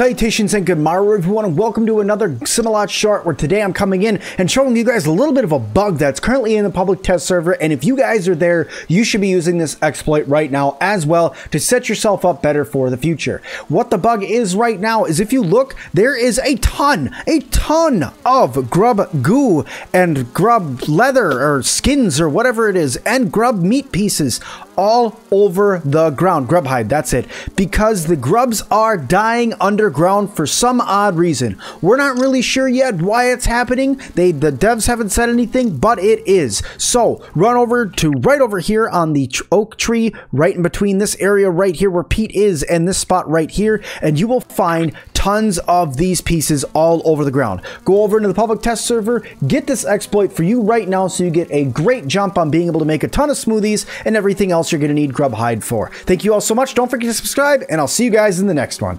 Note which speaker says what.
Speaker 1: Salutations and good morrow everyone and welcome to another Simalot short where today I'm coming in and showing you guys a little bit of a bug that's currently in the public test server and if you guys are there you should be using this exploit right now as well to set yourself up better for the future. What the bug is right now is if you look there is a ton, a ton of grub goo and grub leather or skins or whatever it is and grub meat pieces all over the ground. Grub hide, that's it. Because the grubs are dying underground for some odd reason. We're not really sure yet why it's happening. They the devs haven't said anything, but it is. So run over to right over here on the oak tree, right in between this area right here where Pete is and this spot right here, and you will find tons of these pieces all over the ground. Go over into the public test server, get this exploit for you right now so you get a great jump on being able to make a ton of smoothies and everything else you're going to need grub hide for. Thank you all so much. Don't forget to subscribe, and I'll see you guys in the next one.